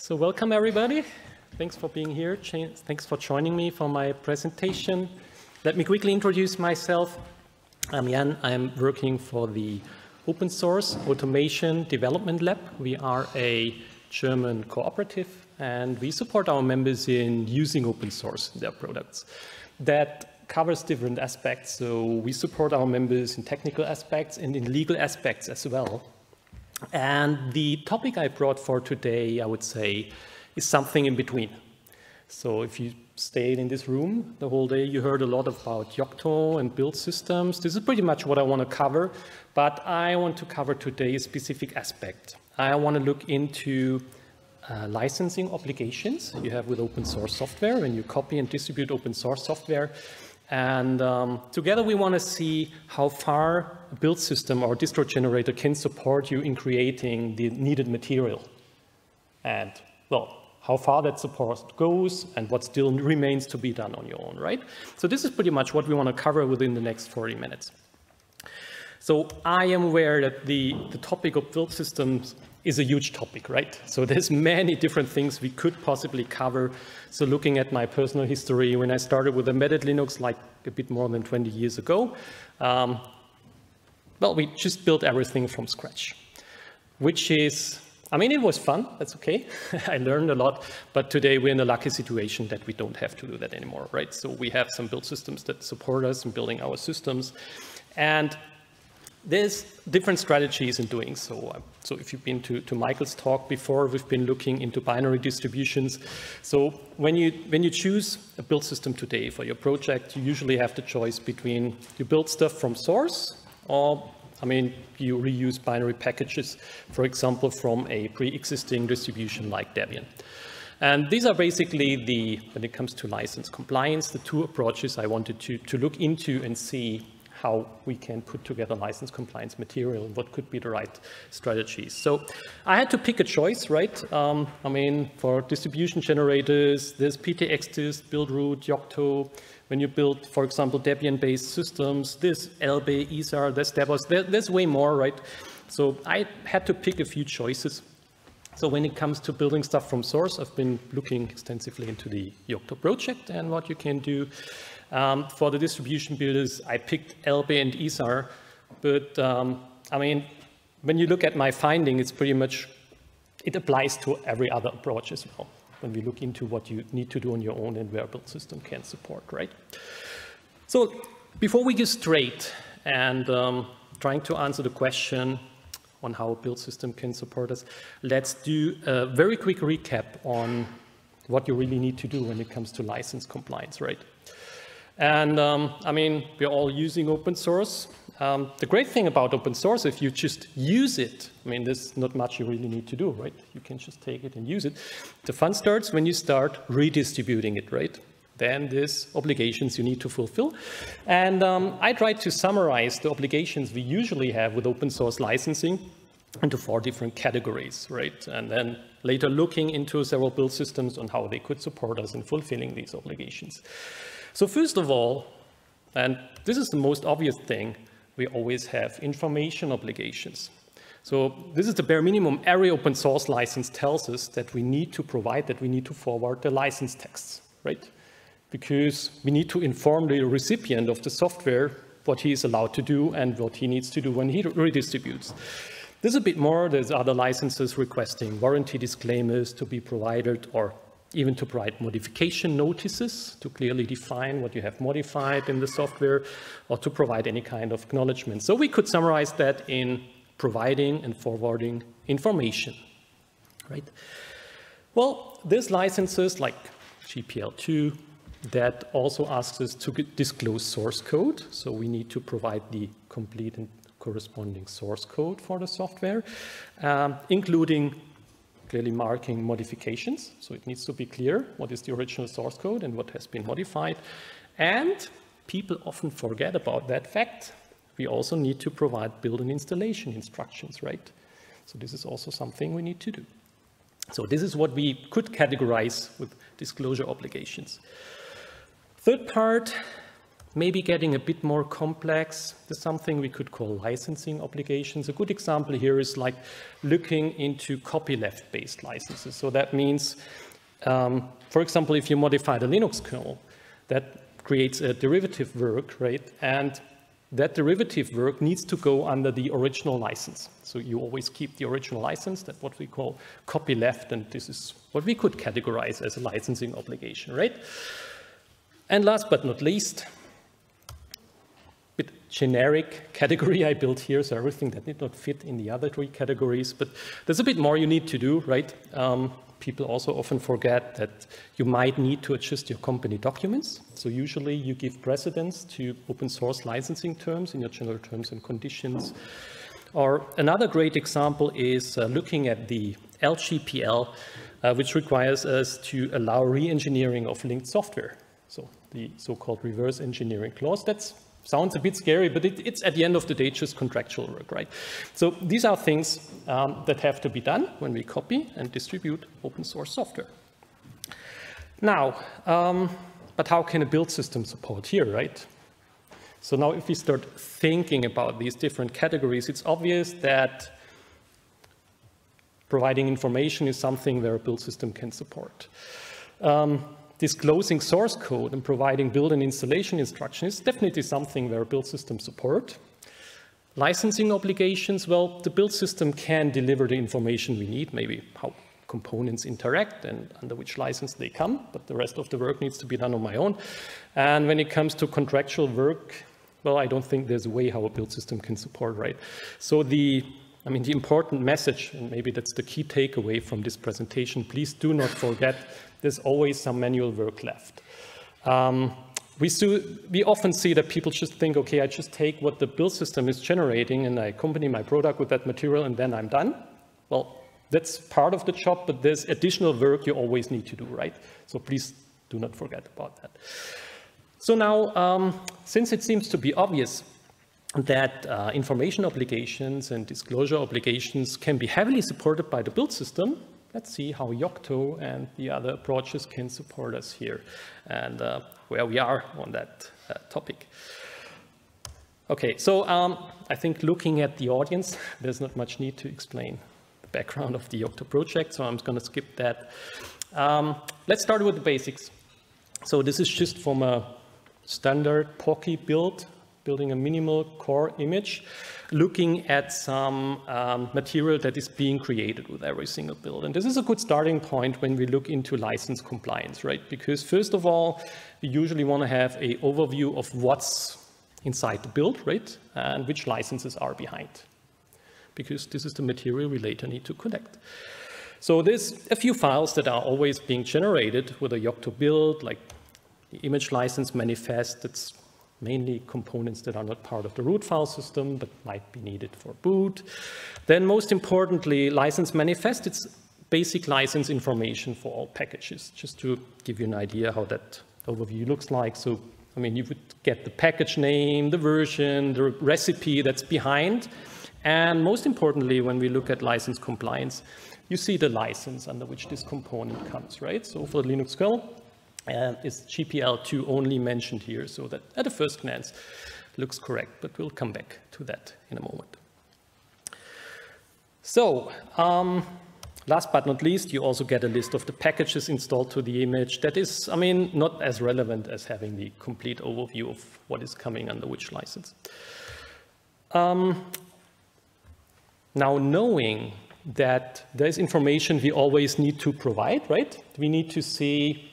So welcome everybody. Thanks for being here. Thanks for joining me for my presentation. Let me quickly introduce myself. I'm Jan. I'm working for the Open Source Automation Development Lab. We are a German cooperative and we support our members in using open source in their products. That covers different aspects. So we support our members in technical aspects and in legal aspects as well. And the topic I brought for today, I would say, is something in between. So if you stayed in this room the whole day, you heard a lot about Yocto and build systems. This is pretty much what I want to cover, but I want to cover today a specific aspect. I want to look into uh, licensing obligations you have with open source software when you copy and distribute open source software. And um, together we want to see how far a build system or distro generator can support you in creating the needed material. And, well, how far that support goes and what still remains to be done on your own, right? So this is pretty much what we want to cover within the next 40 minutes. So I am aware that the, the topic of build systems is a huge topic, right? So there's many different things we could possibly cover. So looking at my personal history, when I started with embedded Linux like a bit more than 20 years ago, um, well, we just built everything from scratch, which is, I mean, it was fun, that's okay. I learned a lot, but today we're in a lucky situation that we don't have to do that anymore, right? So we have some build systems that support us in building our systems. And there's different strategies in doing so. Um, so if you've been to, to Michael's talk before, we've been looking into binary distributions. So when you, when you choose a build system today for your project, you usually have the choice between you build stuff from source or, I mean, you reuse binary packages, for example, from a pre-existing distribution like Debian. And these are basically the, when it comes to license compliance, the two approaches I wanted to, to look into and see how we can put together license compliance material and what could be the right strategies. So I had to pick a choice, right? Um, I mean, for distribution generators, there's PTXDist, Buildroot, Yocto. When you build, for example, Debian-based systems, there's Elbe, Isar, there's Debos, there, there's way more, right? So I had to pick a few choices. So when it comes to building stuff from source, I've been looking extensively into the Yocto project and what you can do. Um, for the distribution builders, I picked Elbe and Isar, but um, I mean, when you look at my finding, it's pretty much, it applies to every other approach as well, when we look into what you need to do on your own and where a build system can support, right? So before we get straight and um, trying to answer the question on how a build system can support us, let's do a very quick recap on what you really need to do when it comes to license compliance, right? And um, I mean, we're all using open source. Um, the great thing about open source, if you just use it, I mean, there's not much you really need to do, right? You can just take it and use it. The fun starts when you start redistributing it, right? Then there's obligations you need to fulfill. And um, I tried to summarize the obligations we usually have with open source licensing into four different categories, right? And then later looking into several build systems on how they could support us in fulfilling these obligations. So first of all, and this is the most obvious thing, we always have information obligations. So this is the bare minimum every open source license tells us that we need to provide, that we need to forward the license texts, right? Because we need to inform the recipient of the software what he is allowed to do and what he needs to do when he redistributes. There's a bit more, there's other licenses requesting warranty disclaimers to be provided or even to provide modification notices to clearly define what you have modified in the software or to provide any kind of acknowledgement. So we could summarize that in providing and forwarding information, right? Well, there's licenses like GPL2 that also asks us to disclose source code. So we need to provide the complete and corresponding source code for the software, um, including clearly marking modifications. So it needs to be clear what is the original source code and what has been modified. And people often forget about that fact. We also need to provide build and installation instructions, right? So this is also something we need to do. So this is what we could categorize with disclosure obligations. Third part, maybe getting a bit more complex. There's something we could call licensing obligations. A good example here is like looking into copyleft-based licenses. So that means, um, for example, if you modify the Linux kernel, that creates a derivative work, right? And that derivative work needs to go under the original license. So you always keep the original license, that's what we call copyleft, and this is what we could categorize as a licensing obligation, right? And last but not least, generic category I built here, so everything that did not fit in the other three categories, but there's a bit more you need to do, right? Um, people also often forget that you might need to adjust your company documents. So usually you give precedence to open source licensing terms in your general terms and conditions. Or another great example is uh, looking at the LGPL, uh, which requires us to allow re-engineering of linked software. So the so-called reverse engineering clause. That's sounds a bit scary, but it, it's at the end of the day just contractual work, right? So these are things um, that have to be done when we copy and distribute open source software. Now, um, but how can a build system support here, right? So now if we start thinking about these different categories, it's obvious that providing information is something where a build system can support. Um, disclosing source code and providing build and installation instruction is definitely something where build systems support. Licensing obligations, well, the build system can deliver the information we need, maybe how components interact and under which license they come, but the rest of the work needs to be done on my own. And when it comes to contractual work, well, I don't think there's a way how a build system can support, right? So the, I mean, the important message, and maybe that's the key takeaway from this presentation, please do not forget there's always some manual work left. Um, we, we, often see that people just think, okay, I just take what the build system is generating and I accompany my product with that material and then I'm done. Well, that's part of the job, but there's additional work you always need to do, right? So please do not forget about that. So now, um, since it seems to be obvious that uh, information obligations and disclosure obligations can be heavily supported by the build system, let's see how Yocto and the other approaches can support us here and uh, where we are on that uh, topic. Okay, so um, I think looking at the audience, there's not much need to explain the background of the Yocto project, so I'm going to skip that. Um, let's start with the basics. So this is just from a standard Poky build, building a minimal core image looking at some um, material that is being created with every single build. And this is a good starting point when we look into license compliance, right? Because first of all, we usually want to have a overview of what's inside the build, right? And which licenses are behind. Because this is the material we later need to connect. So there's a few files that are always being generated with a Yocto build, like the image license manifest that's mainly components that are not part of the root file system but might be needed for boot. Then most importantly, license manifest, it's basic license information for all packages, just to give you an idea how that overview looks like. So, I mean, you would get the package name, the version, the recipe that's behind. And most importantly, when we look at license compliance, you see the license under which this component comes, right? So for Linux kernel, is GPL2 only mentioned here, so that at a first glance looks correct, but we'll come back to that in a moment. So, um, last but not least, you also get a list of the packages installed to the image. That is, I mean, not as relevant as having the complete overview of what is coming under which license. Um, now, knowing that there's information we always need to provide, right? We need to see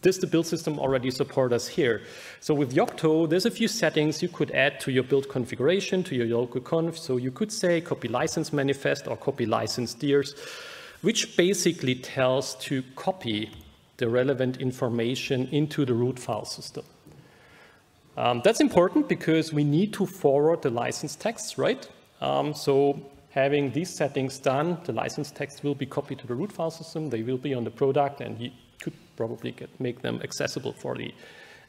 does the build system already support us here? So with Yocto, there's a few settings you could add to your build configuration, to your local conf. So you could say copy license manifest or copy license DIRs, which basically tells to copy the relevant information into the root file system. Um, that's important because we need to forward the license text, right? Um, so having these settings done, the license text will be copied to the root file system. They will be on the product, and probably get, make them accessible for the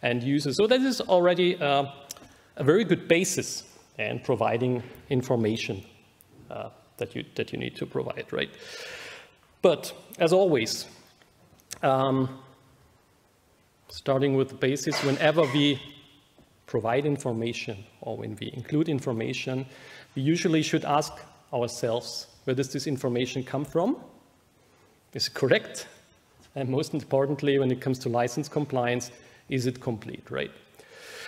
end user. So that is already uh, a very good basis in providing information uh, that, you, that you need to provide, right? But as always, um, starting with the basis, whenever we provide information or when we include information, we usually should ask ourselves, where does this information come from? Is it correct? And most importantly, when it comes to license compliance, is it complete, right?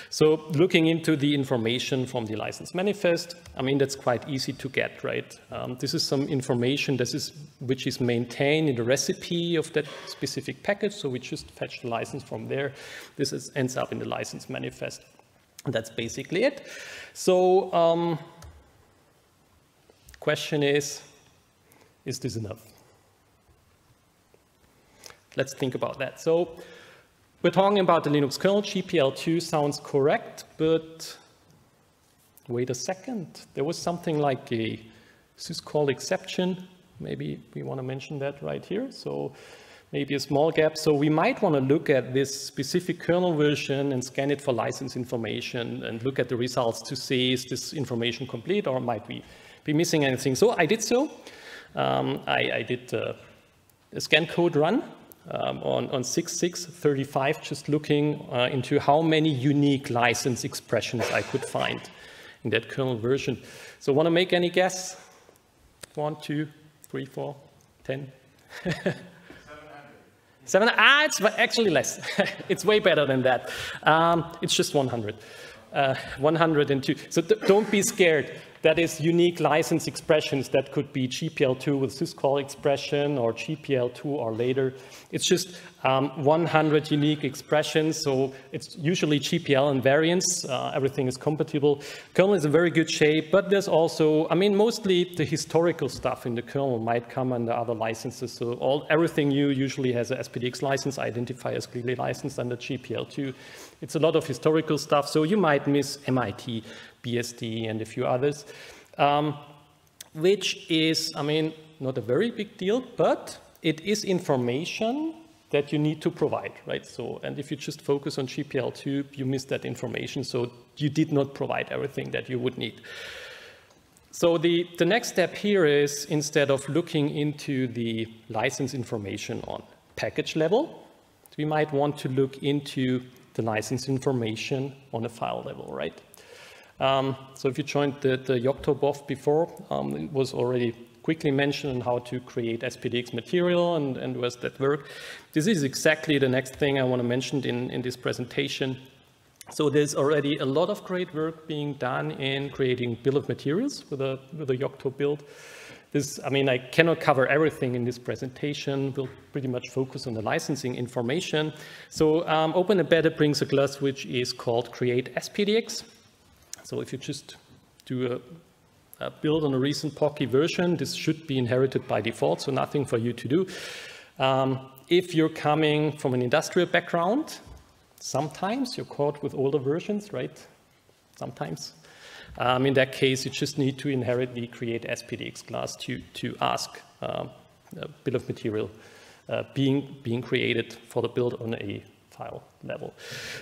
So looking into the information from the license manifest, I mean, that's quite easy to get, right? Um, this is some information this is, which is maintained in the recipe of that specific package. So we just fetch the license from there. This is, ends up in the license manifest. That's basically it. So um, question is, is this enough? Let's think about that. So we're talking about the Linux kernel. GPL2 sounds correct, but wait a second. There was something like a syscall exception. Maybe we want to mention that right here. So maybe a small gap. So we might want to look at this specific kernel version and scan it for license information and look at the results to see is this information complete or might we be missing anything. So I did so. Um, I, I, did uh, a scan code run um, on, on 6635, just looking uh, into how many unique license expressions I could find in that kernel version. So want to make any guess? One, two, three, four, ten? 700. Ah, it's actually less. it's way better than that. Um, it's just 100. Uh, 102. So don't be scared that is unique license expressions that could be GPL2 with syscall expression or GPL2 or later. It's just um, 100 unique expressions, so it's usually GPL and variants. Uh, everything is compatible. Kernel is in very good shape, but there's also, I mean, mostly the historical stuff in the kernel might come under other licenses. So all everything new usually has a SPDX license, identifiers clearly licensed under GPL2. It's a lot of historical stuff, so you might miss MIT, BSD, and a few others, um, which is, I mean, not a very big deal, but it is information that you need to provide, right? So, and if you just focus on GPL2, you miss that information, so you did not provide everything that you would need. So the, the next step here is instead of looking into the license information on package level, we might want to look into the license information on a file level, right? Um, so if you joined the, the Yocto BOF before, um, it was already quickly mentioned how to create SPDX material and, and does that work. This is exactly the next thing I want to mention in, in this presentation. So there's already a lot of great work being done in creating bill of materials with a, with a Yocto build. This, I mean, I cannot cover everything in this presentation. We'll pretty much focus on the licensing information. So um, Open Embedded brings a class which is called Create SPDX. So if you just do a, a build on a recent Poky version, this should be inherited by default, so nothing for you to do. Um, if you're coming from an industrial background, sometimes you're caught with older versions, right? Sometimes. Um, in that case, you just need to inherit the create SPDX class to, to ask uh, a bill of material uh, being, being created for the build on a file level.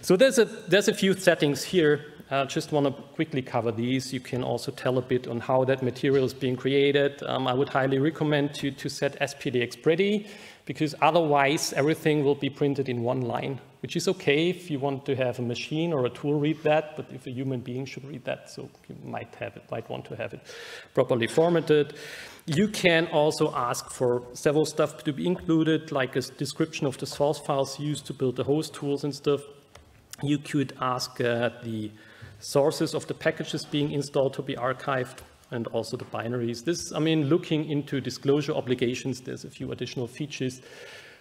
So there's a, there's a few settings here. I just want to quickly cover these. You can also tell a bit on how that material is being created. Um, I would highly recommend to, to set SPDX pretty because otherwise everything will be printed in one line, which is okay if you want to have a machine or a tool read that, but if a human being should read that, so you might have it, might want to have it properly formatted. You can also ask for several stuff to be included, like a description of the source files used to build the host tools and stuff. You could ask uh, the sources of the packages being installed to be archived and also the binaries. This, I mean, looking into disclosure obligations, there's a few additional features.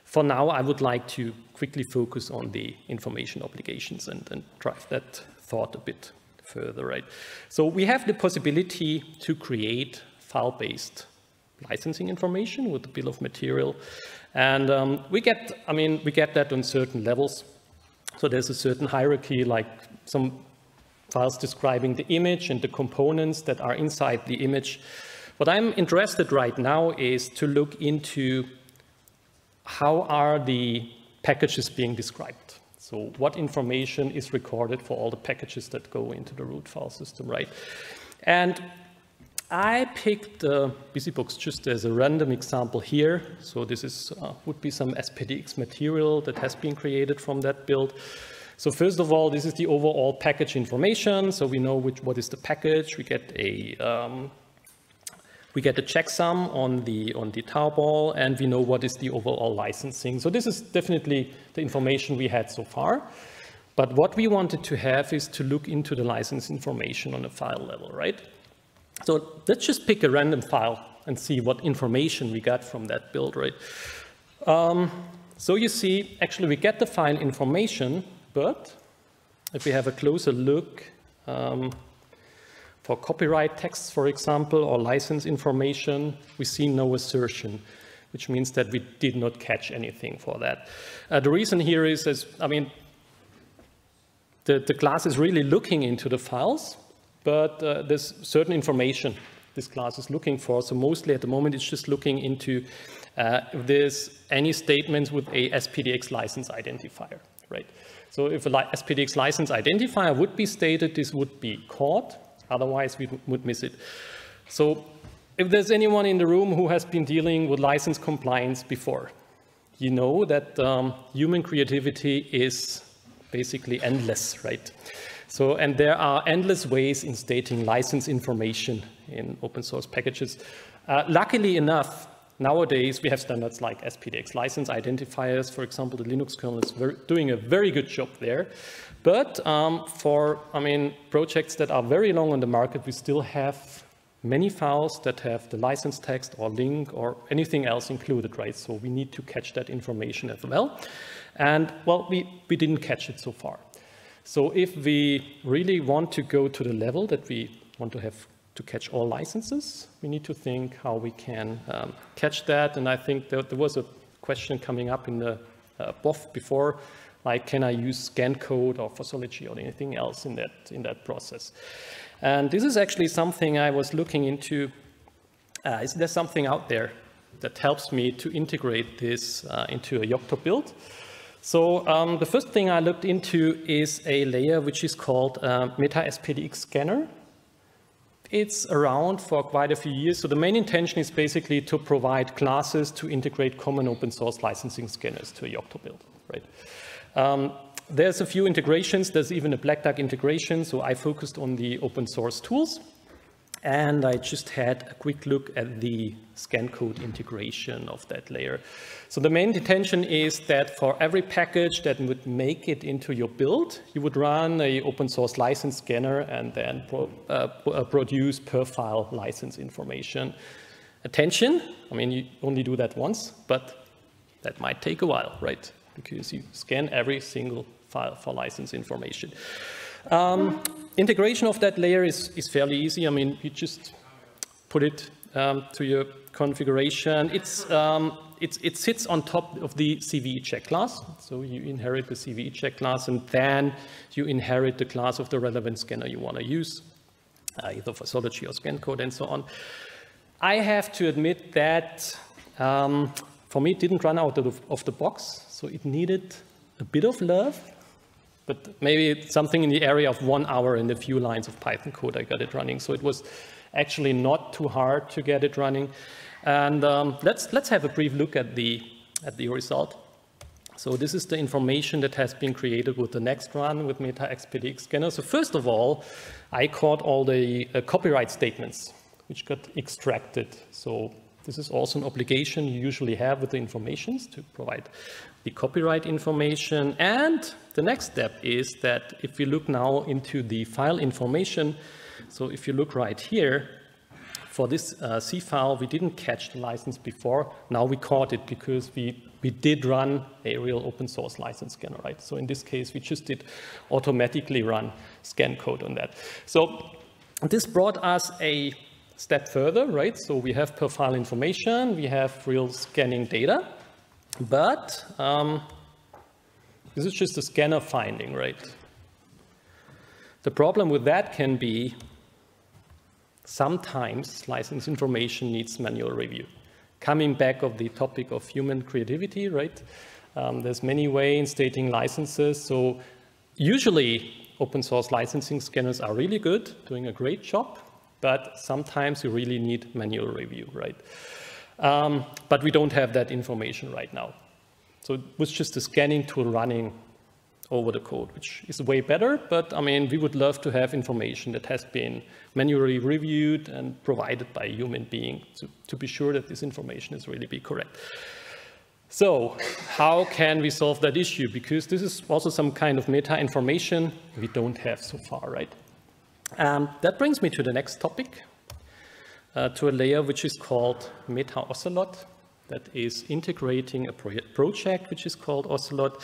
For now, I would like to quickly focus on the information obligations and, and drive that thought a bit further, right? So we have the possibility to create file-based licensing information with the bill of material. And um, we get, I mean, we get that on certain levels. So there's a certain hierarchy, like some files describing the image and the components that are inside the image. What I'm interested right now is to look into how are the packages being described. So what information is recorded for all the packages that go into the root file system, right? And I picked uh, BusyBox just as a random example here. So this is uh, would be some SPDX material that has been created from that build. So first of all, this is the overall package information. So we know which, what is the package. We get a um, we get a checksum on the on the tarball, and we know what is the overall licensing. So this is definitely the information we had so far. But what we wanted to have is to look into the license information on a file level, right? So let's just pick a random file and see what information we got from that build, right? Um, so you see, actually we get the file information, but if we have a closer look um, for copyright texts, for example, or license information, we see no assertion, which means that we did not catch anything for that. Uh, the reason here is, is I mean, the, the class is really looking into the files, but uh, there's certain information this class is looking for. So mostly at the moment, it's just looking into uh, if there's any statements with a SPDX license identifier, right? So if a SPDX license identifier would be stated, this would be caught. Otherwise, we would miss it. So if there's anyone in the room who has been dealing with license compliance before, you know that um, human creativity is basically endless, right? So, and there are endless ways in stating license information in open source packages. Uh, luckily enough, nowadays we have standards like SPDX license identifiers. For example, the Linux kernel is very, doing a very good job there. But um, for, I mean, projects that are very long on the market, we still have many files that have the license text or link or anything else included, right? So we need to catch that information as well. And well, we, we didn't catch it so far. So if we really want to go to the level that we want to have to catch all licenses, we need to think how we can um, catch that. And I think there, there, was a question coming up in the uh, BOF before, like can I use scan code or Fossology or anything else in that, in that process? And this is actually something I was looking into. Uh, is there something out there that helps me to integrate this uh, into a Yocto build? So um, the first thing I looked into is a layer which is called uh, Meta SPDX Scanner. It's around for quite a few years. So the main intention is basically to provide classes to integrate common open source licensing scanners to a Yocto build, right? Um, there's a few integrations. There's even a Black Duck integration. So I focused on the open source tools. And I just had a quick look at the scan code integration of that layer. So the main intention is that for every package that would make it into your build, you would run a open source license scanner and then pro, uh, uh produce per file license information. Attention, I mean, you only do that once, but that might take a while, right? Because you scan every single file for license information. Um, integration of that layer is, is fairly easy. I mean, you just put it um, to your configuration. It's, um, it's, it sits on top of the CVE check class. So you inherit the CVE check class, and then you inherit the class of the relevant scanner you want to use, uh, either for Fossology or scan code and so on. I have to admit that um, for me, it didn't run out of, of the box, so it needed a bit of love but maybe something in the area of one hour and a few lines of Python code I got it running. So it was actually not too hard to get it running. And um, let's, let's have a brief look at the, at the result. So this is the information that has been created with the next run with Meta SPDX Scanner. So first of all, I caught all the uh, copyright statements, which got extracted. So this is also an obligation you usually have with the informations to provide the copyright information. And the next step is that if we look now into the file information, so if you look right here, for this uh, C file, we didn't catch the license before. Now we caught it because we, we did run a real open source license scanner, right? So in this case, we just did automatically run scan code on that. So this brought us a step further, right? So we have per file information, we have real scanning data, but um, this is just a scanner finding, right? The problem with that can be sometimes license information needs manual review. Coming back of the topic of human creativity, right? Um, there's many ways in stating licenses. So usually open source licensing scanners are really good, doing a great job, but sometimes you really need manual review, right? Um, but we don't have that information right now. So it was just a scanning tool running over the code, which is way better. But I mean, we would love to have information that has been manually reviewed and provided by a human being to, to be sure that this information is really be correct. So how can we solve that issue? Because this is also some kind of meta information we don't have so far, right? Um, that brings me to the next topic, uh, to a layer which is called Meta OSSelot, that is integrating a project which is called OSSelot.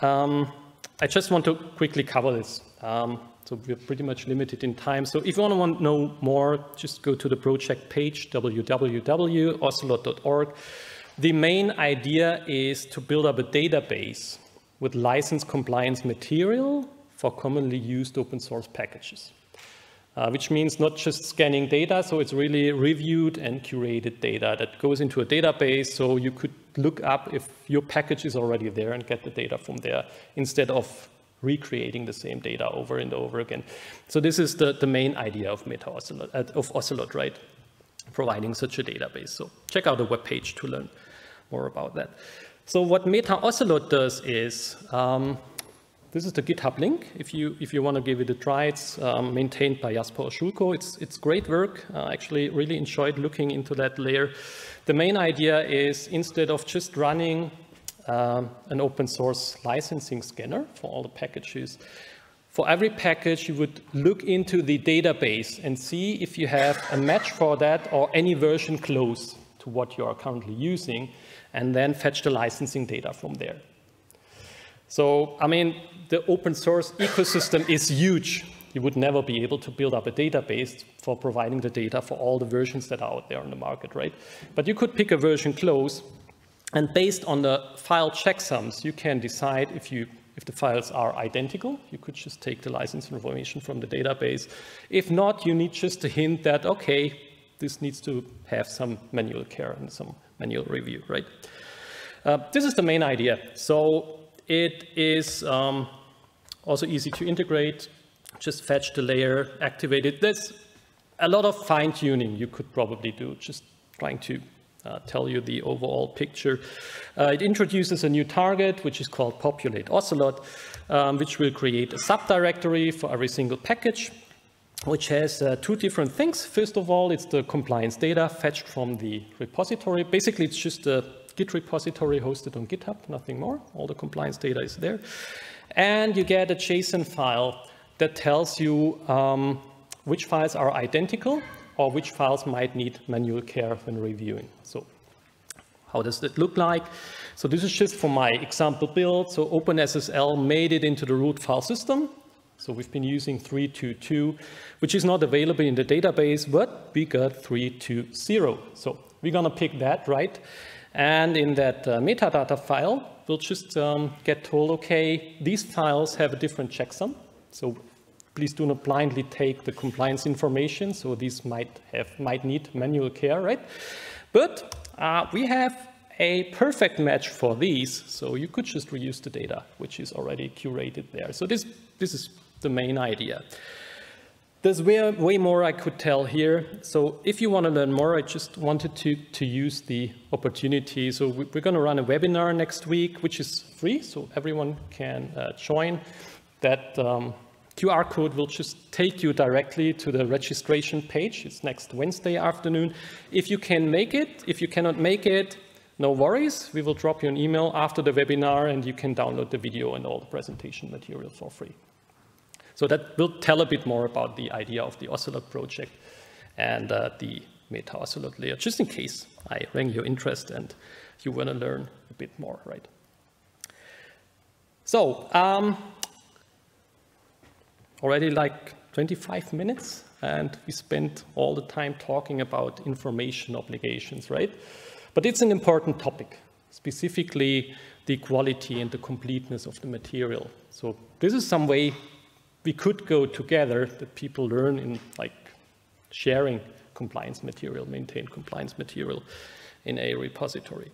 Um, I just want to quickly cover this. Um, so we're pretty much limited in time. So if you want to know more, just go to the project page, www.osselot.org. The main idea is to build up a database with license compliance material for commonly used open source packages uh, which means not just scanning data, so it's really reviewed and curated data that goes into a database, so you could look up if your package is already there and get the data from there instead of recreating the same data over and over again. So this is the, the main idea of Meta OSSelot, uh, of OSSelot, right? Providing such a database. So check out the web page to learn more about that. So what Meta OSSelot does is um, this is the GitHub link. If you if you want to give it a try, it's um, maintained by Jasper Orschulko. It's it's great work. I uh, actually really enjoyed looking into that layer. The main idea is instead of just running um, an open source licensing scanner for all the packages, for every package you would look into the database and see if you have a match for that or any version close to what you are currently using, and then fetch the licensing data from there. So, I mean, the open source ecosystem is huge. You would never be able to build up a database for providing the data for all the versions that are out there on the market, right? But you could pick a version close, and based on the file checksums, you can decide if you if the files are identical, you could just take the license information from the database. If not, you need just a hint that, okay, this needs to have some manual care and some manual review, right? Uh, this is the main idea. So it is um, also easy to integrate. Just fetch the layer, activate it. There's a lot of fine tuning you could probably do, just trying to uh, tell you the overall picture. Uh, it introduces a new target, which is called populate osselot, um, which will create a subdirectory for every single package, which has uh, two different things. First of all, it's the compliance data fetched from the repository. Basically, it's just a Git repository hosted on GitHub, nothing more. All the compliance data is there. And you get a JSON file that tells you um, which files are identical or which files might need manual care when reviewing. So how does that look like? So this is just for my example build. So OpenSSL made it into the root file system. So we've been using 322, which is not available in the database, but we got 320. So we're going to pick that, right? And in that uh, metadata file, we'll just um, get told, okay, these files have a different checksum. So please do not blindly take the compliance information. So these might have might need manual care, right? But uh, we have a perfect match for these. So you could just reuse the data, which is already curated there. So this, this is the main idea. There's way, way more I could tell here. So if you want to learn more, I just wanted to, to use the opportunity. So we're going to run a webinar next week, which is free, so everyone can uh, join. That um, QR code will just take you directly to the registration page. It's next Wednesday afternoon. If you can make it, if you cannot make it, no worries. We will drop you an email after the webinar and you can download the video and all the presentation material for free. So that will tell a bit more about the idea of the OSSelot project and uh, the Meta OSSelot layer, just in case I rang your interest and you want to learn a bit more, right? So, um, already like 25 minutes and we spent all the time talking about information obligations, right? But it's an important topic, specifically the quality and the completeness of the material. So this is some way we could go together that people learn in like sharing compliance material, maintain compliance material in a repository.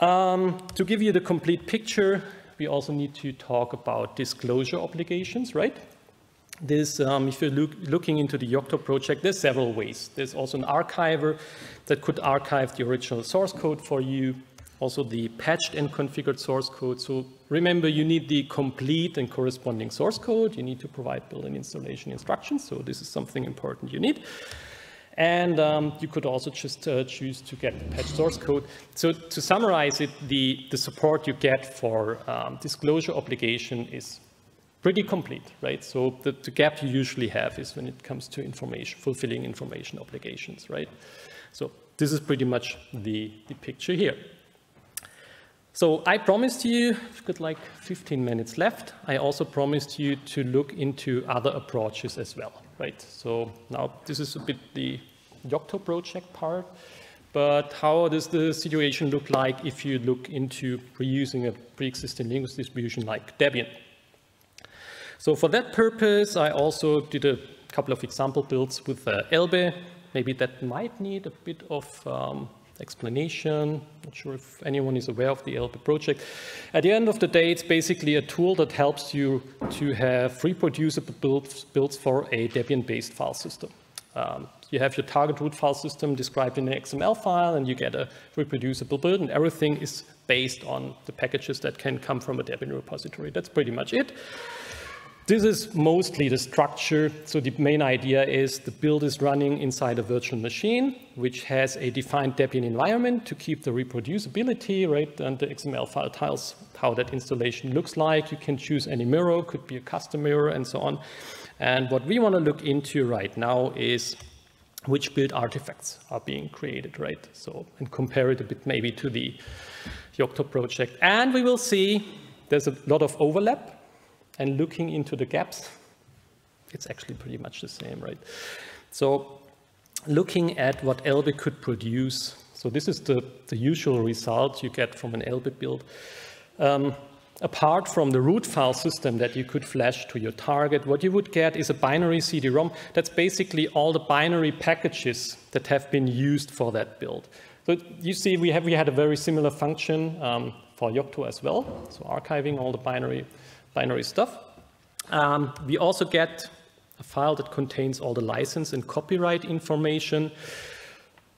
Um, to give you the complete picture, we also need to talk about disclosure obligations, right? This, um, if you're look, looking into the Yocto project, there's several ways. There's also an archiver that could archive the original source code for you. Also the patched and configured source code. So remember, you need the complete and corresponding source code. You need to provide build and installation instructions. So this is something important you need. And um, you could also just uh, choose to get the patch source code. So to summarize it, the, the support you get for um, disclosure obligation is pretty complete, right? So the, the, gap you usually have is when it comes to information, fulfilling information obligations, right? So this is pretty much the, the picture here. So I promised you, we've got like 15 minutes left. I also promised you to look into other approaches as well, right? So now this is a bit the Yocto project part, but how does the situation look like if you look into reusing a pre-existing Linux distribution like Debian? So for that purpose, I also did a couple of example builds with uh, Elbe. Maybe that might need a bit of um, explanation. Not sure if anyone is aware of the Elbe project. At the end of the day, it's basically a tool that helps you to have reproducible builds, builds for a Debian-based file system. Um, you have your target root file system described in an XML file, and you get a reproducible build, and everything is based on the packages that can come from a Debian repository. That's pretty much it. This is mostly the structure. So the main idea is the build is running inside a virtual machine, which has a defined Debian environment to keep the reproducibility, right? And the XML file tells how that installation looks like. You can choose any mirror, could be a custom mirror and so on. And what we want to look into right now is which build artifacts are being created, right? So, and compare it a bit maybe to the Yocto project. And we will see there's a lot of overlap and looking into the gaps, it's actually pretty much the same, right? So looking at what Elbe could produce, so this is the, the usual result you get from an Elbe build. Um, apart from the root file system that you could flash to your target, what you would get is a binary CD-ROM. That's basically all the binary packages that have been used for that build. So you see we, have, we had a very similar function um, for Yocto as well, so archiving all the binary binary stuff. Um, we also get a file that contains all the license and copyright information.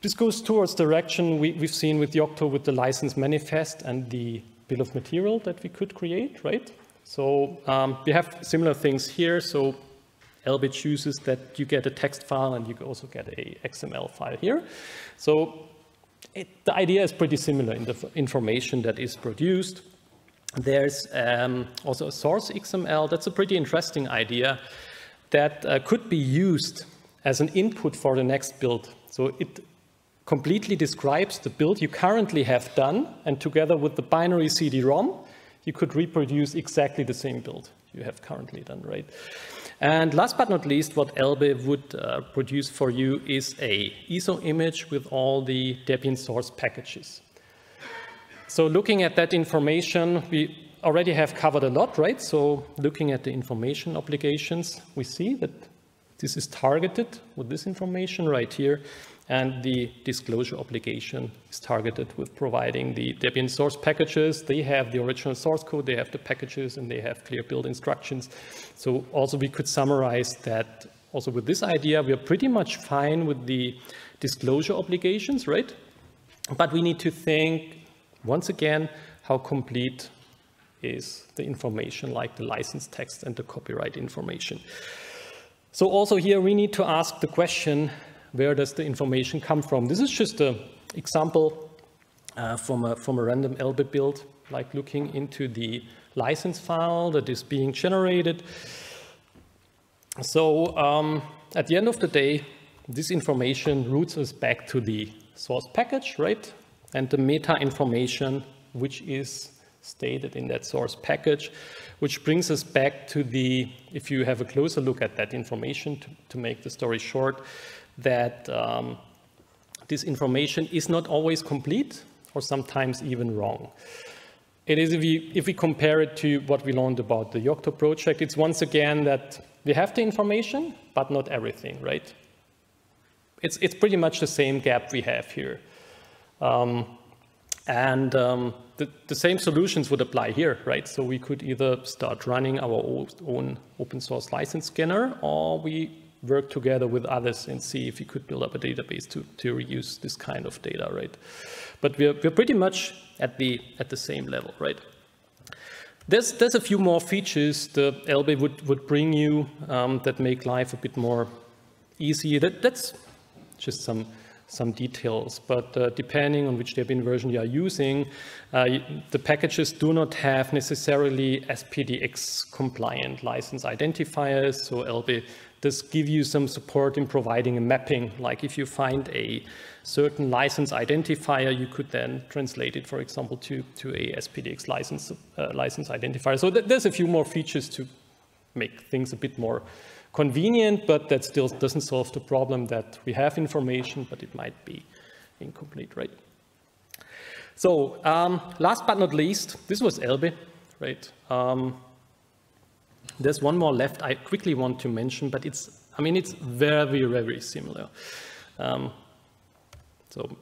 This goes towards the direction we, have seen with Yocto with the license manifest and the bill of material that we could create, right? So um, we have similar things here. So Elbe chooses that you get a text file and you also get a XML file here. So it, the idea is pretty similar in the information that is produced. There's um, also a source XML. That's a pretty interesting idea that uh, could be used as an input for the next build. So it completely describes the build you currently have done, and together with the binary CD-ROM, you could reproduce exactly the same build you have currently done, right? And last but not least, what Elbe would uh, produce for you is a ISO image with all the Debian source packages. So looking at that information, we already have covered a lot, right? So looking at the information obligations, we see that this is targeted with this information right here, and the disclosure obligation is targeted with providing the Debian source packages. They have the original source code, they have the packages, and they have clear build instructions. So also we could summarize that also with this idea, we are pretty much fine with the disclosure obligations, right? But we need to think once again, how complete is the information like the license text and the copyright information. So also here we need to ask the question, where does the information come from? This is just an example uh, from, a, from a random Elbe build, like looking into the license file that is being generated. So um, at the end of the day, this information routes us back to the source package, right? And the meta information which is stated in that source package, which brings us back to the, if you have a closer look at that information, to, to make the story short, that um, this information is not always complete or sometimes even wrong. It is, if we, if we compare it to what we learned about the Yocto project, it's once again that we have the information, but not everything, right? It's, it's pretty much the same gap we have here. Um, and um, the, the, same solutions would apply here, right? So we could either start running our own open source license scanner, or we work together with others and see if we could build up a database to, to reuse this kind of data, right? But we're, we're pretty much at the, at the same level, right? There's, there's a few more features the Elbe would, would bring you um, that make life a bit more easy. That, that's just some, some details, but uh, depending on which Debian version you are using, uh, the packages do not have necessarily SPDX compliant license identifiers, so Elbe does give you some support in providing a mapping, like if you find a certain license identifier, you could then translate it, for example, to, to a SPDX license, uh, license identifier. So th there's a few more features to make things a bit more convenient, but that still doesn't solve the problem that we have information, but it might be incomplete, right? So um, last but not least, this was Elbe, right? Um, there's one more left I quickly want to mention, but it's, I mean, it's very, very similar. Um, so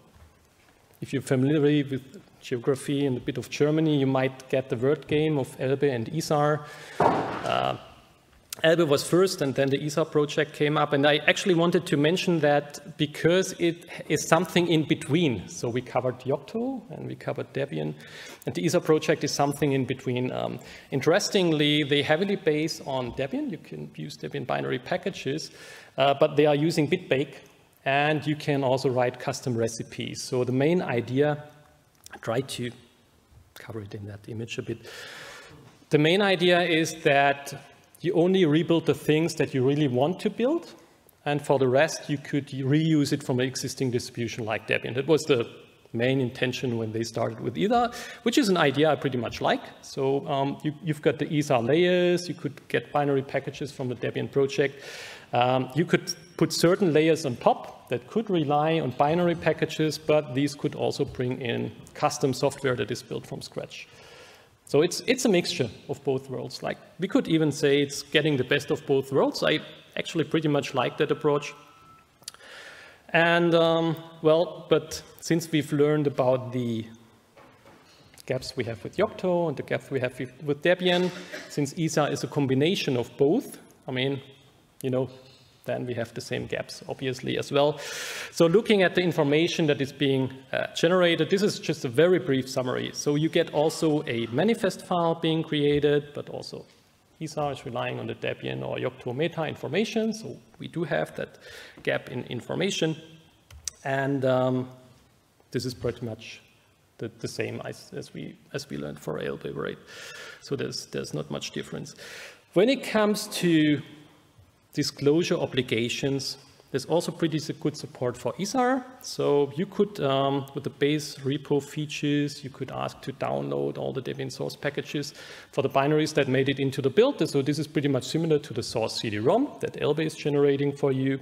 if you're familiar with geography and a bit of Germany, you might get the word game of Elbe and Isar. Uh, Elbe was first and then the Isar project came up. And I actually wanted to mention that because it is something in between. So we covered Yocto and we covered Debian. And the Isar project is something in between. Um, interestingly, they heavily base on Debian. You can use Debian binary packages, uh, but they are using BitBake. And you can also write custom recipes. So the main idea, I tried to cover it in that image a bit. The main idea is that you only rebuild the things that you really want to build, and for the rest, you could reuse it from an existing distribution like Debian. That was the main intention when they started with Isar, which is an idea I pretty much like. So um, you, have got the Isar layers, you could get binary packages from the Debian project. Um, you could put certain layers on top that could rely on binary packages, but these could also bring in custom software that is built from scratch. So it's, it's a mixture of both worlds. Like we could even say it's getting the best of both worlds. I actually pretty much like that approach. And um, well, but since we've learned about the gaps we have with Yocto and the gaps we have with Debian, since Isar is a combination of both, I mean, you know, then we have the same gaps, obviously, as well. So looking at the information that is being uh, generated, this is just a very brief summary. So you get also a manifest file being created, but also Isar is relying on the Debian or Yocto meta information. So we do have that gap in information. And um, this is pretty much the, the same as, as, we, as we learned for Elbe, right? So there's, there's not much difference. When it comes to disclosure obligations. There's also pretty good support for Isar. So you could, um, with the base repo features, you could ask to download all the Debian source packages for the binaries that made it into the build. So this is pretty much similar to the source CD-ROM that Elbe is generating for you.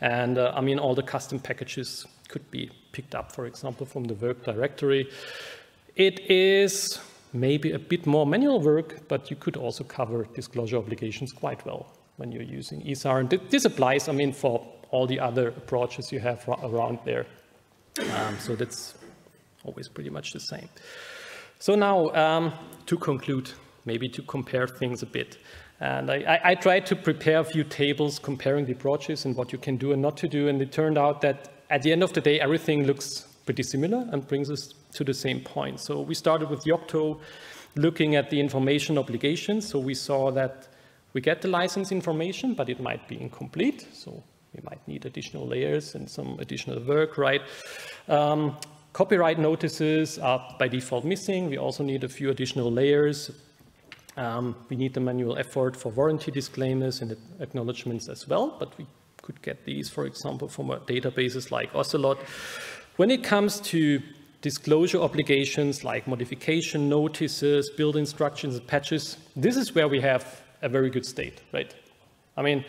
And uh, I mean, all the custom packages could be picked up, for example, from the work directory. It is maybe a bit more manual work, but you could also cover disclosure obligations quite well when you're using Isar. And this applies, I mean, for all the other approaches you have around there. Um, so that's always pretty much the same. So now, um, to conclude, maybe to compare things a bit. And I, I, I, tried to prepare a few tables comparing the approaches and what you can do and not to do. And it turned out that at the end of the day, everything looks pretty similar and brings us to the same point. So we started with Yocto, looking at the information obligations. So we saw that we get the license information, but it might be incomplete. So we might need additional layers and some additional work, right? Um, copyright notices are by default missing. We also need a few additional layers. Um, we need the manual effort for warranty disclaimers and acknowledgements as well, but we could get these, for example, from databases like OSSelot. When it comes to disclosure obligations like modification notices, build instructions, patches, this is where we have a very good state, right? I mean,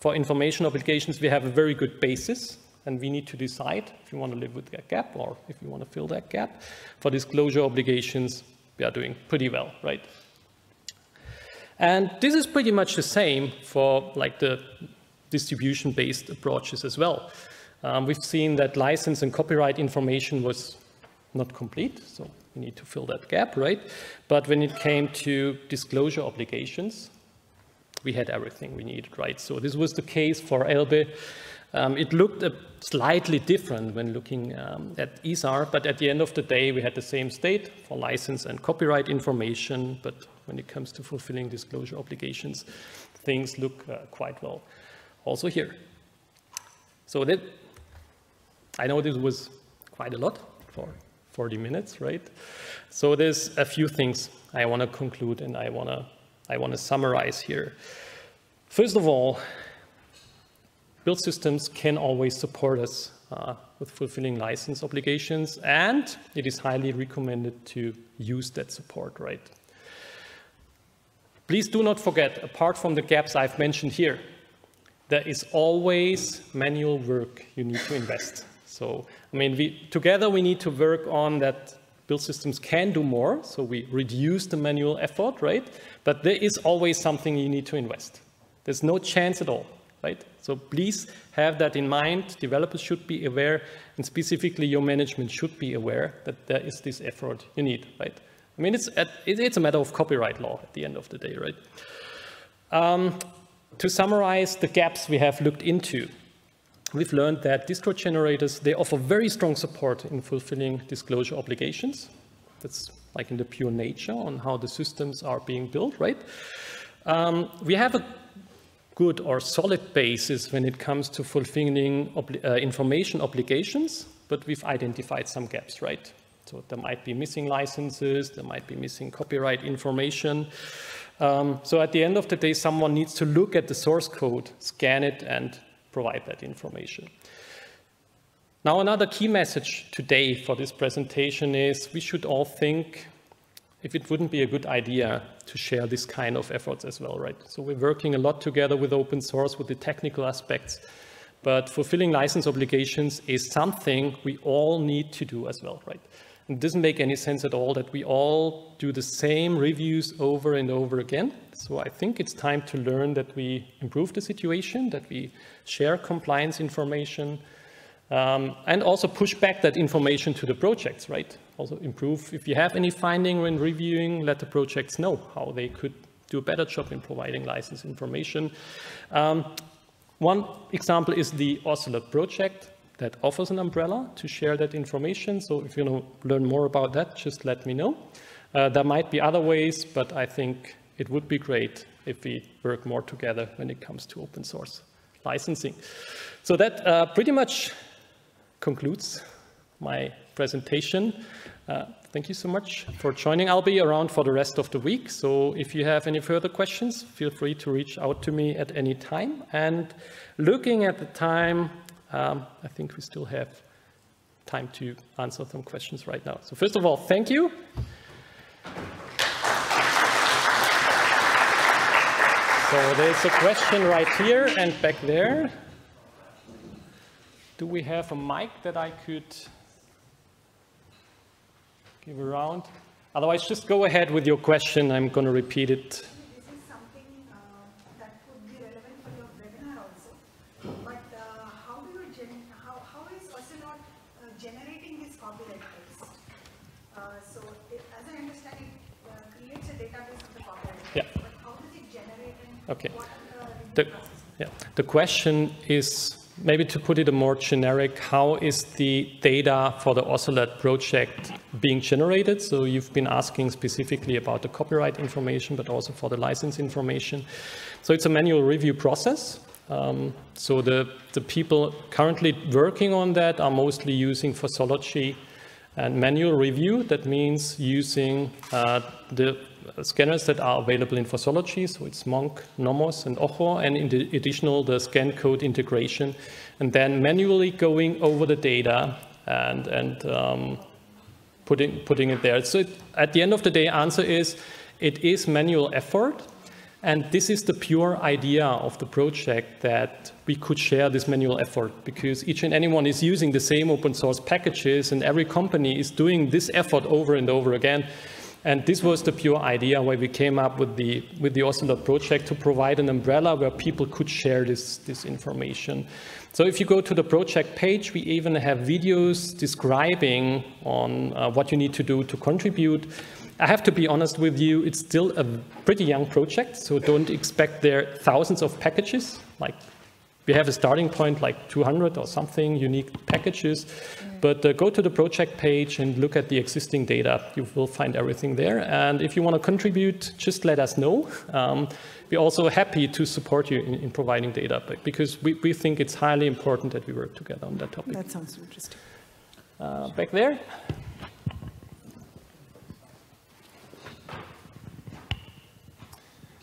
for information obligations, we have a very good basis, and we need to decide if you want to live with that gap or if you want to fill that gap. For disclosure obligations, we are doing pretty well, right? And this is pretty much the same for like the distribution-based approaches as well. Um, we've seen that license and copyright information was not complete, so we need to fill that gap, right? But when it came to disclosure obligations, we had everything we needed, right? So this was the case for Elbe. Um, it looked slightly different when looking um, at Isar, but at the end of the day, we had the same state for license and copyright information, but when it comes to fulfilling disclosure obligations, things look uh, quite well also here. So that, I know this was quite a lot for 40 minutes, right? So there's a few things I want to conclude and I want to I want to summarize here. First of all, build systems can always support us uh, with fulfilling license obligations, and it is highly recommended to use that support, right? Please do not forget, apart from the gaps I've mentioned here, there is always manual work you need to invest. So, I mean, we, together we need to work on that build systems can do more, so we reduce the manual effort, right? But there is always something you need to invest. There's no chance at all, right? So please have that in mind. Developers should be aware, and specifically your management should be aware that there is this effort you need, right? I mean, it's, at, it's a matter of copyright law at the end of the day, right? Um, to summarize the gaps we have looked into, we've learned that distro generators, they offer very strong support in fulfilling disclosure obligations. That's like in the pure nature on how the systems are being built, right? Um, we have a good or solid basis when it comes to fulfilling obli uh, information obligations, but we've identified some gaps, right? So there might be missing licenses, there might be missing copyright information. Um, so at the end of the day, someone needs to look at the source code, scan it, and provide that information. Now, another key message today for this presentation is we should all think if it wouldn't be a good idea to share this kind of efforts as well, right? So we're working a lot together with open source, with the technical aspects, but fulfilling license obligations is something we all need to do as well, right? It doesn't make any sense at all that we all do the same reviews over and over again. So I think it's time to learn that we improve the situation, that we share compliance information, um, and also push back that information to the projects, right? Also improve, if you have any finding when reviewing, let the projects know how they could do a better job in providing license information. Um, one example is the OSSelot project that offers an umbrella to share that information. So if you want to learn more about that, just let me know. Uh, there might be other ways, but I think it would be great if we work more together when it comes to open source licensing. So that uh, pretty much concludes my presentation. Uh, thank you so much for joining. I'll be around for the rest of the week. So if you have any further questions, feel free to reach out to me at any time. And looking at the time, um, I think we still have time to answer some questions right now. So first of all, thank you. So there's a question right here and back there. Do we have a mic that I could give around? Otherwise, just go ahead with your question. I'm going to repeat it Okay. The, yeah. the question is maybe to put it a more generic, how is the data for the OSSelot project being generated? So you've been asking specifically about the copyright information, but also for the license information. So it's a manual review process. Um, so the, the people currently working on that are mostly using Fossology and manual review. That means using uh, the scanners that are available in Fossology, so it's Monk, Nomos, and Ojo, and in the additional, the scan code integration, and then manually going over the data and, and um, putting, putting it there. So it, at the end of the day, answer is, it is manual effort, and this is the pure idea of the project that we could share this manual effort because each and anyone is using the same open source packages and every company is doing this effort over and over again. And this was the pure idea why we came up with the, with the OSSelot project to provide an umbrella where people could share this, this information. So if you go to the project page, we even have videos describing on uh, what you need to do to contribute. I have to be honest with you, it's still a pretty young project, so don't expect there thousands of packages, like we have a starting point like 200 or something unique packages, but uh, go to the project page and look at the existing data. You will find everything there. And if you want to contribute, just let us know. Um, we're also happy to support you in, in providing data because we, we think it's highly important that we work together on that topic. That sounds interesting. Uh, back there.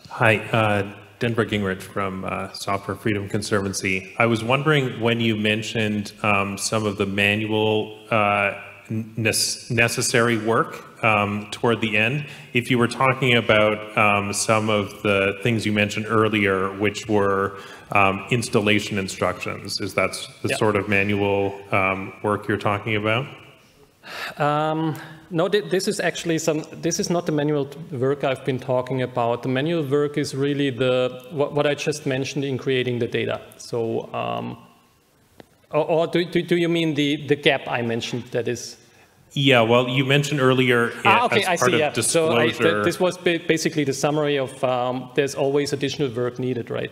Hi, uh, Denver Gingerich from uh, Software Freedom Conservancy. I was wondering when you mentioned um, some of the manual uh, necessary work um, toward the end, if you were talking about um, some of the things you mentioned earlier, which were um, installation instructions, is that the yeah. sort of manual um, work you're talking about? No, this is actually some, this is not the manual work I've been talking about. The manual work is really the, what, what I just mentioned in creating the data. So, um, or, or do, do, do, you mean the, the gap I mentioned that is? Yeah, well, you mentioned earlier ah, okay, as part see, of yeah. disclosure. So I, this was basically the summary of um, there's always additional work needed, right?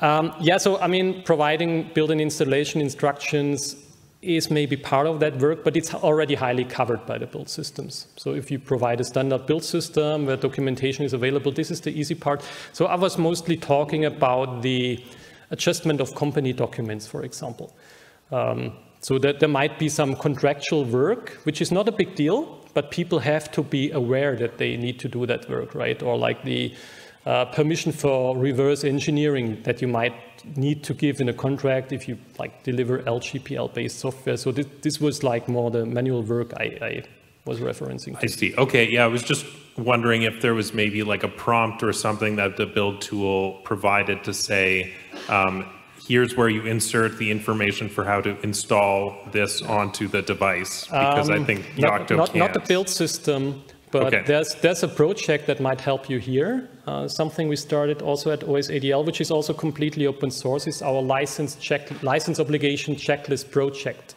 Um, yeah, so I mean, providing built-in installation instructions is maybe part of that work, but it's already highly covered by the build systems. So if you provide a standard build system where documentation is available, this is the easy part. So I was mostly talking about the adjustment of company documents, for example. Um, so that there might be some contractual work, which is not a big deal, but people have to be aware that they need to do that work, right? Or like the uh, permission for reverse engineering that you might need to give in a contract if you like deliver LGPL-based software. So this, this was like more the manual work I, I was referencing to. I see. Okay, yeah, I was just wondering if there was maybe like a prompt or something that the build tool provided to say, um, here's where you insert the information for how to install this onto the device, because um, I think Yocto not, not, not the build system, but okay. there's, there's a project that might help you here. Uh, something we started also at OSADL, which is also completely open source, is our license, check, license obligation checklist project.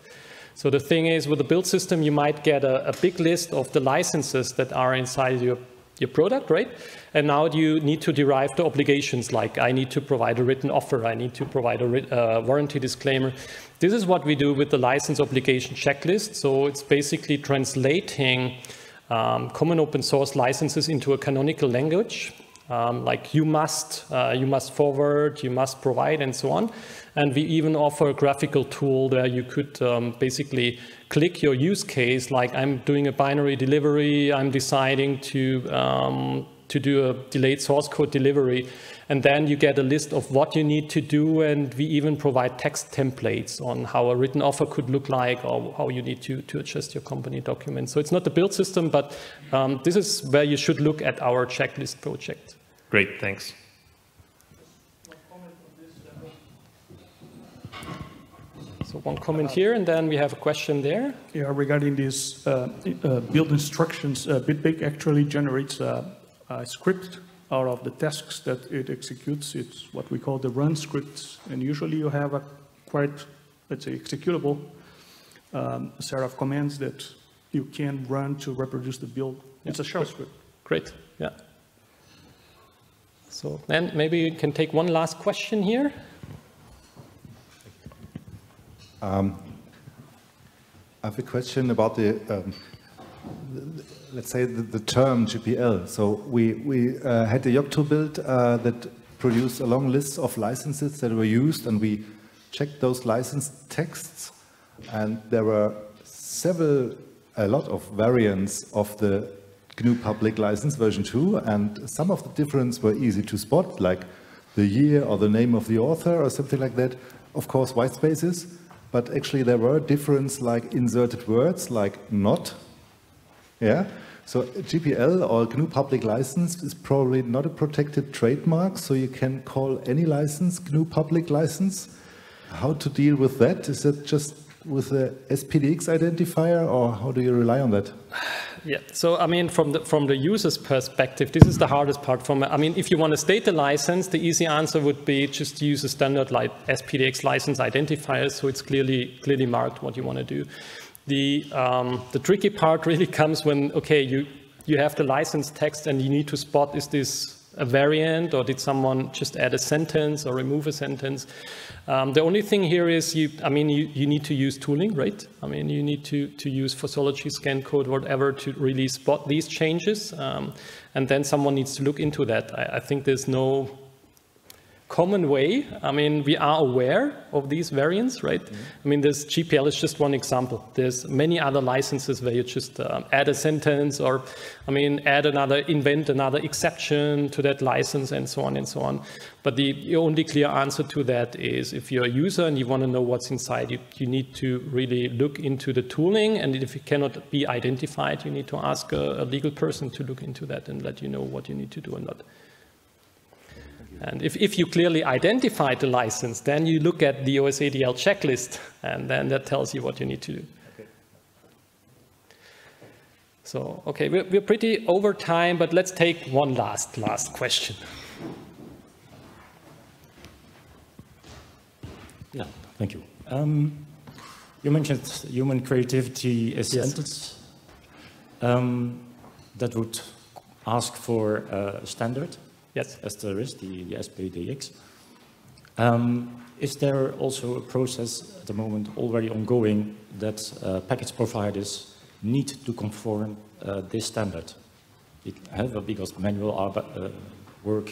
So the thing is, with the build system, you might get a, a big list of the licenses that are inside your, your product, right? And now you need to derive the obligations, like I need to provide a written offer, I need to provide a uh, warranty disclaimer. This is what we do with the license obligation checklist. So it's basically translating um, common open source licenses into a canonical language, um, like you must, uh, you must forward, you must provide, and so on. And we even offer a graphical tool where you could um, basically click your use case, like I'm doing a binary delivery, I'm deciding to um, to do a delayed source code delivery. And then you get a list of what you need to do. And we even provide text templates on how a written offer could look like or how you need to, to adjust your company documents. So it's not the build system, but um, this is where you should look at our checklist project. Great, thanks. So one comment here, and then we have a question there. Yeah, regarding these uh, uh, build instructions, uh, Bitbake actually generates uh, script out of the tasks that it executes. It's what we call the run scripts. And usually you have a quite, let's say, executable um, set of commands that you can run to reproduce the build. Yeah. It's a shell script. Great, yeah. So then maybe you can take one last question here. Um, I have a question about the, um, the let's say, the, the, term GPL. So we, we uh, had the Yocto build uh, that produced a long list of licenses that were used, and we checked those license texts, and there were several, a lot of variants of the GNU public license version 2, and some of the difference were easy to spot, like the year or the name of the author or something like that. Of course, white spaces, but actually there were difference like inserted words, like not, yeah, so GPL or GNU public license is probably not a protected trademark, so you can call any license GNU public license. How to deal with that? Is that just with the SPDX identifier, or how do you rely on that? Yeah, so I mean, from the from the user's perspective, this is the hardest part. From I mean, if you want to state the license, the easy answer would be just to use a standard like SPDX license identifier, so it's clearly clearly marked what you want to do. The, um, the tricky part really comes when, okay, you, you have the license text and you need to spot is this a variant or did someone just add a sentence or remove a sentence? Um, the only thing here is you, I mean, you, you need to use tooling, right? I mean, you need to, to use Fossology, scan code, whatever to really spot these changes. Um, and then someone needs to look into that. I, I think there's no common way. I mean, we are aware of these variants, right? Mm -hmm. I mean, this GPL is just one example. There's many other licenses where you just um, add a sentence or, I mean, add another, invent another exception to that license and so on and so on. But the, the only clear answer to that is if you're a user and you want to know what's inside, you, you need to really look into the tooling. And if it cannot be identified, you need to ask a, a legal person to look into that and let you know what you need to do or not. And if, if you clearly identify the license, then you look at the OSADL checklist, and then that tells you what you need to do. Okay. So, okay, we're, we're pretty over time, but let's take one last, last question. Yeah, thank you. Um, you mentioned human creativity is yes. Um, that would ask for a standard Yes. As there is, the, the SPDX. Um, is there also a process at the moment already ongoing that uh, package providers need to conform uh, this standard? Because manual uh, work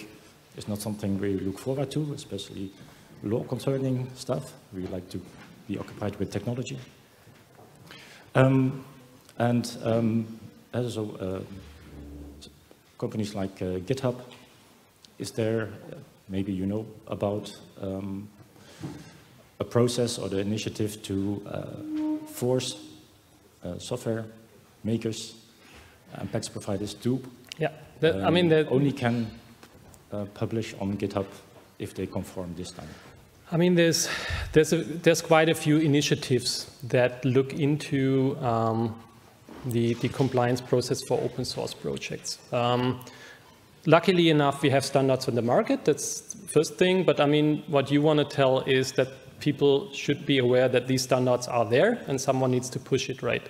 is not something we look forward to, especially law concerning stuff. We like to be occupied with technology. Um, and um, also uh, companies like uh, GitHub is there, maybe you know, about um, a process or the initiative to uh, force uh, software makers and PACS providers to yeah, the, um, I mean, the, only can uh, publish on GitHub if they conform this time. I mean, there's, there's, a, there's quite a few initiatives that look into um, the, the compliance process for open source projects. Um, luckily enough, we have standards on the market. That's the first thing. But I mean, what you want to tell is that people should be aware that these standards are there and someone needs to push it right.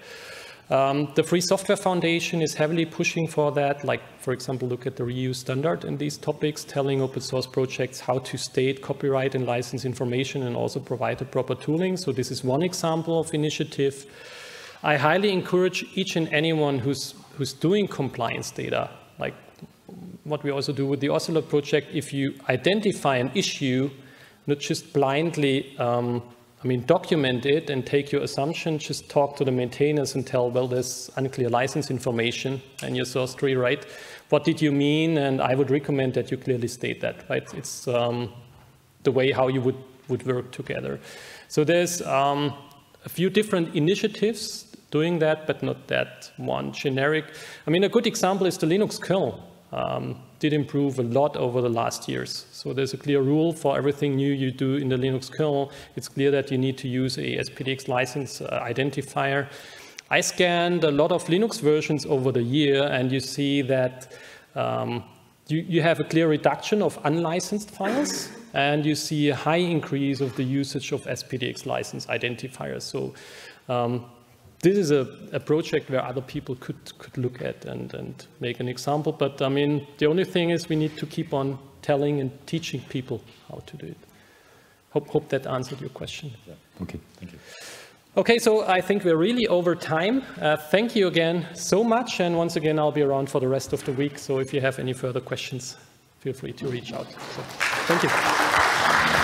Um, the Free Software Foundation is heavily pushing for that. Like, for example, look at the reuse standard in these topics, telling open source projects how to state copyright and license information and also provide the proper tooling. So this is one example of initiative. I highly encourage each and anyone who's, who's doing compliance data, like what we also do with the OSSelot project, if you identify an issue, not just blindly, um, I mean, document it and take your assumption, just talk to the maintainers and tell, well, there's unclear license information and your source tree, right? What did you mean? And I would recommend that you clearly state that, right? It's um, the way how you would, would work together. So there's um, a few different initiatives doing that, but not that one generic. I mean, a good example is the Linux kernel um, did improve a lot over the last years. So there's a clear rule for everything new you do in the Linux kernel. It's clear that you need to use a SPDX license uh, identifier. I scanned a lot of Linux versions over the year, and you see that um, you, you have a clear reduction of unlicensed files, and you see a high increase of the usage of SPDX license identifiers. So um, this is a, a, project where other people could, could look at and, and make an example. But I mean, the only thing is we need to keep on telling and teaching people how to do it. Hope, hope that answered your question. Yeah. Okay, thank you. Okay, so I think we're really over time. Uh, thank you again so much. And once again, I'll be around for the rest of the week. So if you have any further questions, feel free to reach out. So, thank you.